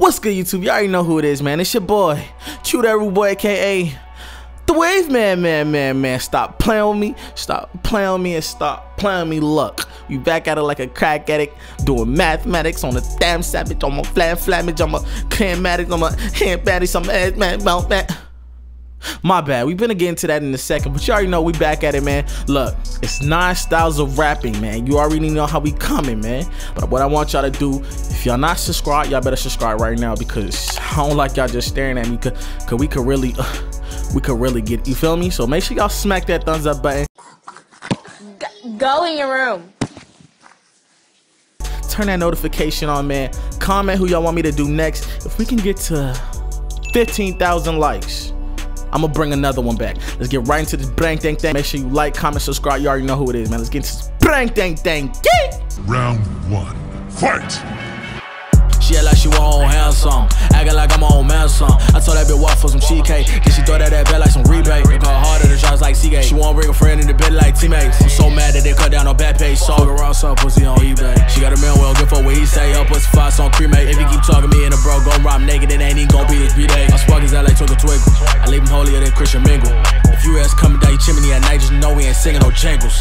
What's good, YouTube? You already know who it is, man. It's your boy, True Rude Boy, aka the Wave Man, man, man, man. Stop playing with me. Stop playing with me and stop playing with me. luck. we back at it like a crack addict, doing mathematics on a damn savage, on a flat flamage, on my canmatic, on my hand on my man, man, man. My bad. We're gonna get into that in a second, but you already know we back at it, man. Look, it's nine styles of rapping, man. You already know how we coming, man. But what I want y'all to do, if y'all not subscribed, y'all better subscribe right now because I don't like y'all just staring at me, cause, cause we could really, uh, we could really get, you feel me? So make sure y'all smack that thumbs up button. Go in your room. Turn that notification on, man. Comment who y'all want me to do next. If we can get to 15,000 likes, I'm gonna bring another one back. Let's get right into this bang dang thing. Make sure you like, comment, subscribe. You already know who it is, man. Let's get into this bang dang thing. Yeah! Round one. Fight! She act like she want on handsome. Acting like I'm on man some. I told that bitch walk for some cheesecake. Then she throw that at bed like some rebate. It go harder than shots like Seagate. She wanna bring a friend in the bed like teammates. I'm so mad that they cut down on back page. Saw around some pussy on eBay. She got a man well good for what he say. Her pussy five on cremate. If you keep talking me and a bro gon' rob naked, it ain't even gon' be this B-Day. I spark his like took a twinkle. Christian Mingle. If you ass coming down your chimney at night, just know we ain't singing no jingles.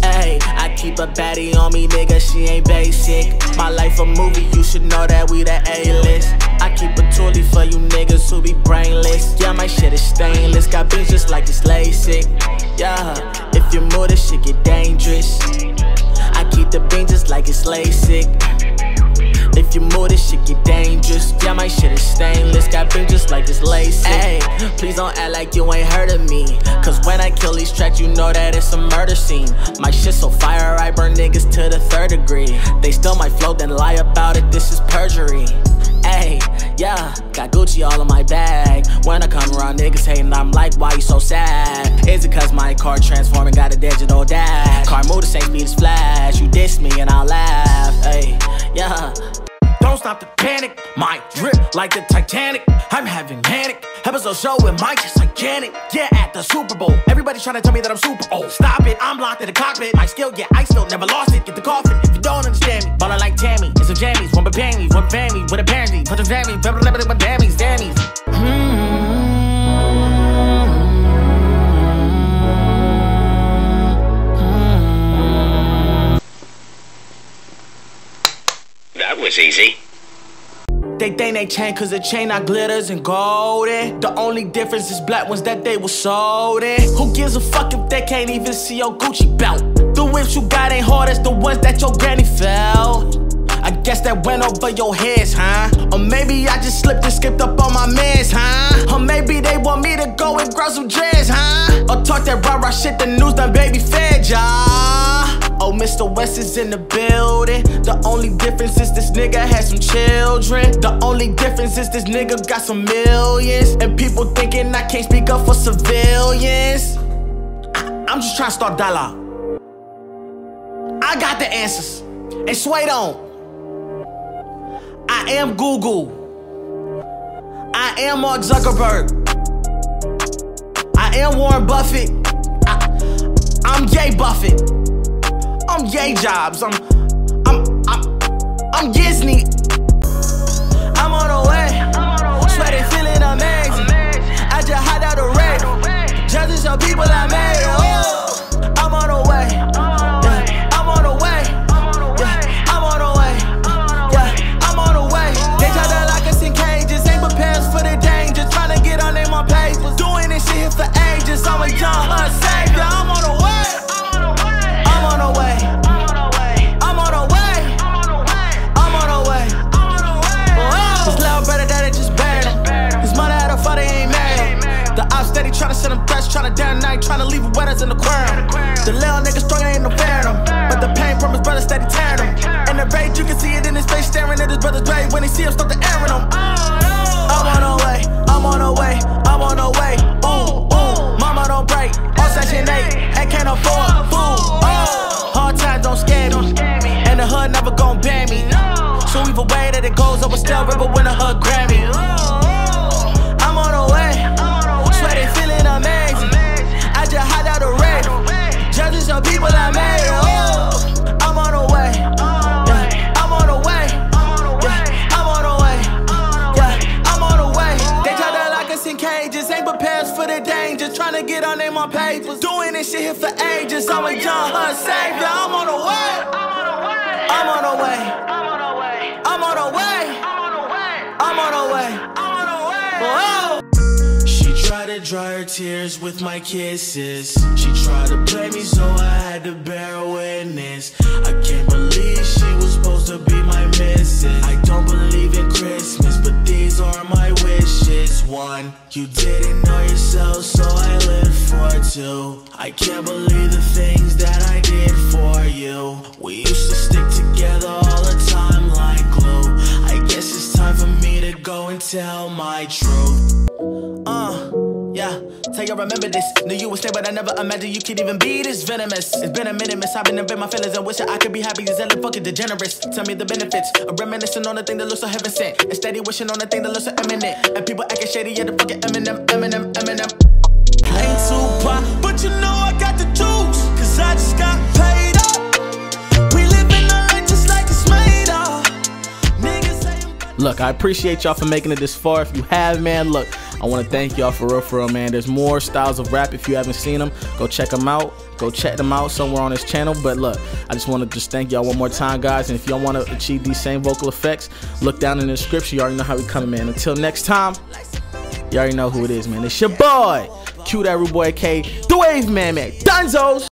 Hey, I keep a baddie on me, nigga, she ain't basic. My life a movie, you should know that we the A-list. I keep a toolie for you niggas who be brainless. Yeah, my shit is stainless, got beans just like it's LASIK. Yeah, if you move, this shit get dangerous. I keep the beans just like it's LASIK. If you move, this shit get dangerous. Yeah, my shit is stainless. Got been just like this lace. Hey, please don't act like you ain't heard of me. Cause when I kill these tracks, you know that it's a murder scene. My shit so fire, I burn niggas to the third degree. They still might float, then lie about it. This is perjury. Hey, yeah, got Gucci all in my bag. When I come around, niggas hating, I'm like, why you so sad? Is it cause my car transforming got a digital dash? Car move the same speed as Flash. You diss me and I'll laugh. Hey, yeah. Stop the panic. My drip like the Titanic. I'm having panic. Episode show with Mike like Janet. Yeah, at the Super Bowl. Everybody trying to tell me that I'm super old. Stop it, I'm locked in the cockpit. My skill, yeah, I still never lost it. Get the coffin if you don't understand me. Ballin' like Tammy. It's some jammies. One me, one family, with a pansy. Put jammies, blah blah blah blah dammies, dammies. That was easy. They think they chain cause the chain not glitters and golden. The only difference is black ones that they were sold in. Who gives a fuck if they can't even see your Gucci belt? The whips you got ain't hard as the ones that your granny felt. I guess that went over your heads, huh? Or maybe I just slipped and skipped up on my mans, huh? Or maybe they want me to go and grow some dreads, huh? Or talk that rah rah shit the news done baby fed ya. Oh, Mr. West is in the building. The only difference is this nigga has some children. Only difference is this nigga got some millions. And people thinking I can't speak up for civilians. I- I'm just trying to start dialogue. I got the answers. And sway on. I am Google. I am Mark Zuckerberg. I am Warren Buffett. I, I'm Jay Buffett. I'm Yay Jobs. I'm I'm I'm I'm Disney. Show people I made tryna send him threats, tryna down night, tryna leave him wetters in the aquarium. The little nigga strong ain't no fair him. But the pain from his brother steady tearing him. And the rage, you can see it in his face, staring at his brother's grave when he see him start to airing him. I'm on the way, I'm on the trying to get our name on papers. Doing this shit here for ages. I'm a young her savior. I'm on the way. I'm on the way. I'm on the way. I'm on the way. I'm on the way. I'm on the way. Whoa. She tried to dry her tears with my kisses. She tried to play me, so I had to bear witness. I can't believe she was supposed to be my missus. I don't believe in Christmas, but these are my wishes. One, you didn't know yourself, so for two. I can't believe the things that I did for you. We used to stick together all the time like glue. I guess it's time for me to go and tell my truth. Uh, yeah. Tell you I remember this. Knew you would stay, but I never imagined you could even be this venomous. It's been a minute, miss. I've been in my feelings and wishing I could be happy as hell fucking degenerates. Tell me the benefits of reminiscing on the thing that looks so heaven sent. And steady wishing on the thing that looks so imminent. And people acting shady, yeah, the fucking Eminem, Eminem, Eminem. Ain't too but you know I got the juice. Cause I just got paid up. We life just like it's made up. Niggas Look, I appreciate y'all for making it this far. If you have, man, look, I want to thank y'all for real, for real, man. There's more styles of rap. If you haven't seen them, go check them out. Go check them out somewhere on this channel. But look, I just want to just thank y'all one more time, guys. And if y'all want to achieve these same vocal effects, look down in the description. You already know how we coming, man. Until next time, you already know who it is, man. It's your boy, Q that Rude Boy K, the Wave Man, man. Dunzos.